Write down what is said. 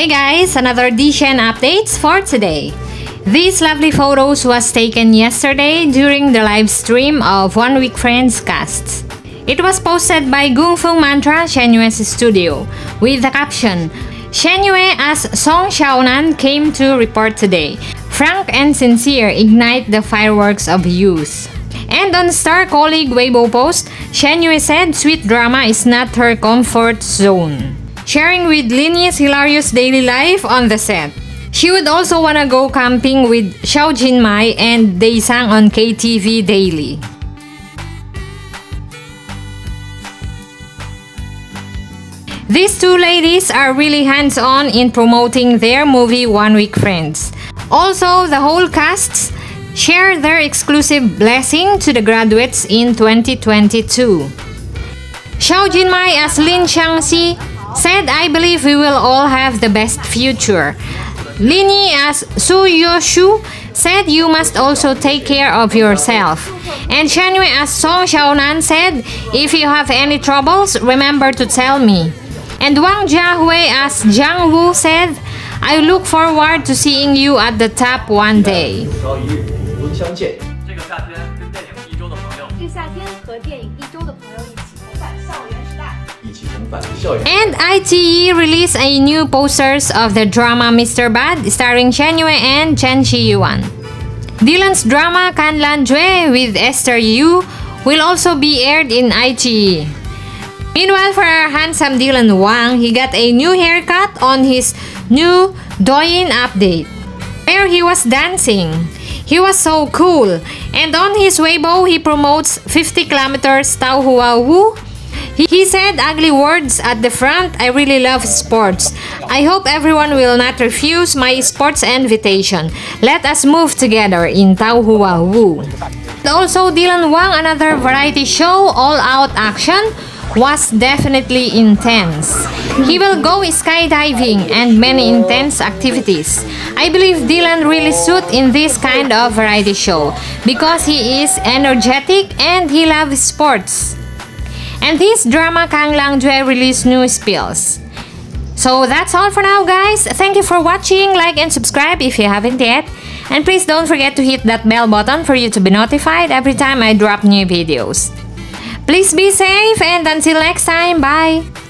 Hey guys, another DyShen updates for today. These lovely photos was taken yesterday during the live stream of One Week Friends casts. It was posted by Gung Fung Mantra Shenyue's studio with the caption Shenyue as Song Xiaonan came to report today. Frank and sincere ignite the fireworks of youth. And on Star colleague Weibo post, Shenyue said sweet drama is not her comfort zone. Sharing with Linny's hilarious daily life on the set. She would also wanna go camping with Xiao Jinmai and they sang on KTV daily. These two ladies are really hands-on in promoting their movie One Week Friends. Also, the whole casts share their exclusive blessing to the graduates in 2022. Xiao Jinmai as Lin Xiangxi said I believe we will all have the best future. Linyi as Su Yoshu said you must also take care of yourself. And Shenyue as Song Xiaonan said, if you have any troubles, remember to tell me. And Wang Jiahui as Jiang Wu said, I look forward to seeing you at the top one day. And ITE released a new posters of the drama Mr. Bad starring Shen Yue and Chen Yuan. Dylan's drama Canglan Jue with Esther Yu will also be aired in ITE. Meanwhile, for our handsome Dylan Wang, he got a new haircut on his new Douyin update, where he was dancing. He was so cool. And on his Weibo, he promotes 50 kilometers Tao Hua Wu. He, said ugly words at the front. I really love sports. I hope everyone will not refuse my sports invitation. Let us move together in Tao Hua Wu. Also, Dylan Wang, another variety show, All Out Action, was definitely intense. He will go skydiving and many intense activities. I believe Dylan really suit in this kind of variety show because he is energetic and he loves sports. And this drama Cang Lan Jue released new spills. So that's all for now guys. Thank you for watching, like and subscribe if you haven't yet. And please don't forget to hit that bell button for you to be notified every time I drop new videos. Please be safe and until next time, bye!